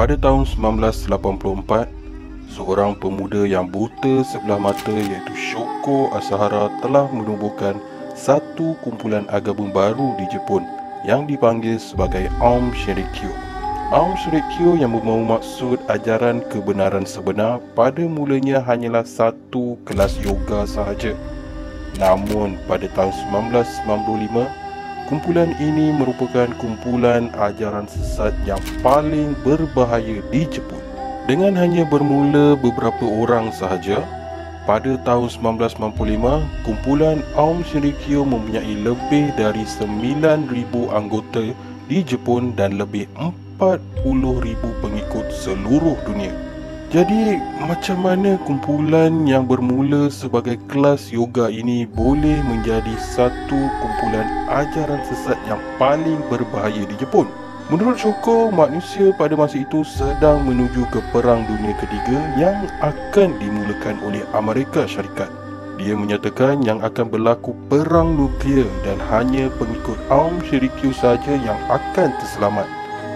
Pada tahun 1984, seorang pemuda yang buta sebelah mata iaitu Shoko Asahara telah menubuhkan satu kumpulan agama baru di Jepun yang dipanggil sebagai Aum Shinrikyo. Aum Shinrikyo yang membawa maksud ajaran kebenaran sebenar pada mulanya hanyalah satu kelas yoga sahaja. Namun pada tahun 1995, kumpulan ini merupakan kumpulan ajaran sesat yang paling berbahaya di Jepun. Dengan hanya bermula beberapa orang sahaja, pada tahun 1995, kumpulan Aum Shinrikyo mempunyai lebih dari 9,000 anggota di Jepun dan lebih 40,000 pengikut seluruh dunia. Jadi, macam mana kumpulan yang bermula sebagai kelas yoga ini boleh menjadi satu kumpulan ajaran sesat yang paling berbahaya di Jepun? Menurut Shoko, manusia pada masa itu sedang menuju ke Perang Dunia Ketiga yang akan dimulakan oleh Amerika Syarikat. Dia menyatakan yang akan berlaku perang nuklear dan hanya pengikut Aum Shinrikyo saja yang akan terselamat.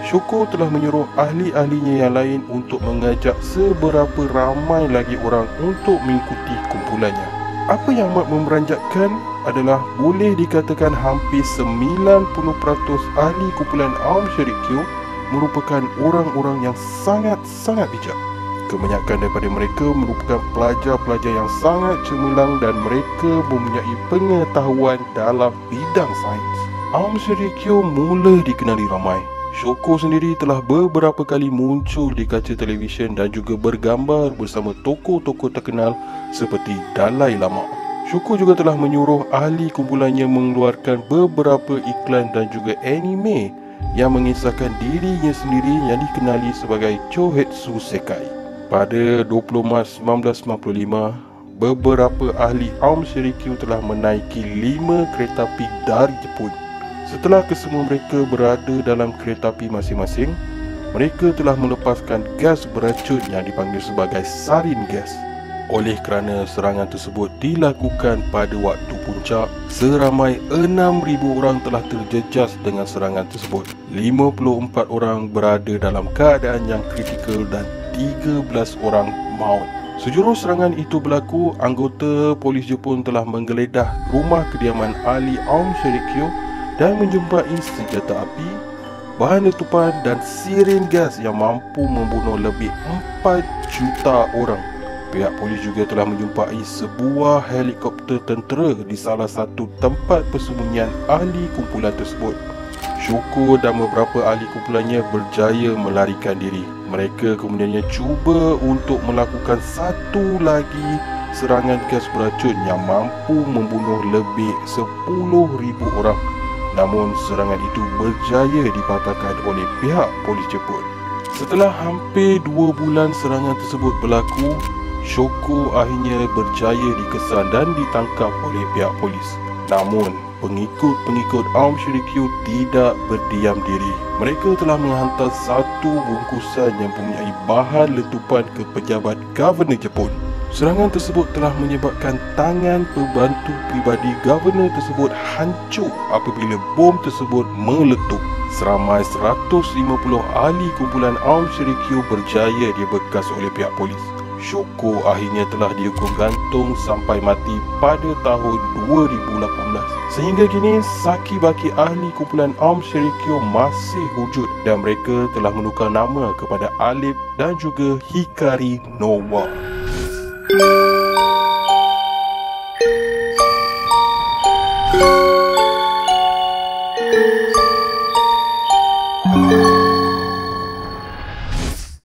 Shoko telah menyuruh ahli-ahlinya yang lain untuk mengajak seberapa ramai lagi orang untuk mengikuti kumpulannya. Apa yang amat memeranjatkan adalah boleh dikatakan hampir 90% ahli kumpulan Aum Shinrikyo merupakan orang-orang yang sangat-sangat bijak. Kebanyakan daripada mereka merupakan pelajar-pelajar yang sangat cemerlang dan mereka mempunyai pengetahuan dalam bidang sains. Aum Shinrikyo mula dikenali ramai Shoko sendiri telah beberapa kali muncul di kaca televisyen dan juga bergambar bersama tokoh-tokoh terkenal seperti Dalai Lama. Shoko juga telah menyuruh ahli kumpulannya mengeluarkan beberapa iklan dan juga anime yang mengisahkan dirinya sendiri yang dikenali sebagai Chohetsu Sekai. Pada 20 Mac 1995, beberapa ahli Aum Shinrikyo telah menaiki 5 kereta api dari Jepun Setelah kesemua mereka berada dalam kereta api masing-masing, mereka telah melepaskan gas beracun yang dipanggil sebagai sarin gas. Oleh kerana serangan tersebut dilakukan pada waktu puncak, seramai 6,000 orang telah terjejas dengan serangan tersebut. 54 orang berada dalam keadaan yang kritikal dan 13 orang maut. Sejurus serangan itu berlaku, anggota polis Jepun telah menggeledah rumah kediaman Ali Aum Sherikyo dan menjumpai senjata api, bahan letupan dan siren gas yang mampu membunuh lebih 4 juta orang. Pihak polis juga telah menjumpai sebuah helikopter tentera di salah satu tempat persembunyian ahli kumpulan tersebut. Syukur dan beberapa ahli kumpulannya berjaya melarikan diri. Mereka kemudiannya cuba untuk melakukan satu lagi serangan gas beracun yang mampu membunuh lebih 10,000 orang Namun serangan itu berjaya dipatahkan oleh pihak polis Jepun. Setelah hampir dua bulan serangan tersebut berlaku, Shoko akhirnya berjaya dikesan dan ditangkap oleh pihak polis. Namun, pengikut-pengikut Aum Shinrikyo tidak berdiam diri. Mereka telah menghantar satu bungkusan yang mempunyai bahan letupan ke pejabat Governor Jepun. Serangan tersebut telah menyebabkan tangan pembantu pribadi governor tersebut hancur apabila bom tersebut meletup. Seramai 150 ahli kumpulan Aum Sherikyo berjaya dibekas oleh pihak polis. Shoko akhirnya telah dihukum gantung sampai mati pada tahun 2018. Sehingga kini, saki baki ahli kumpulan Aum Sherikyo masih wujud dan mereka telah menukar nama kepada Alip dan juga Hikari Nowa. Thank you.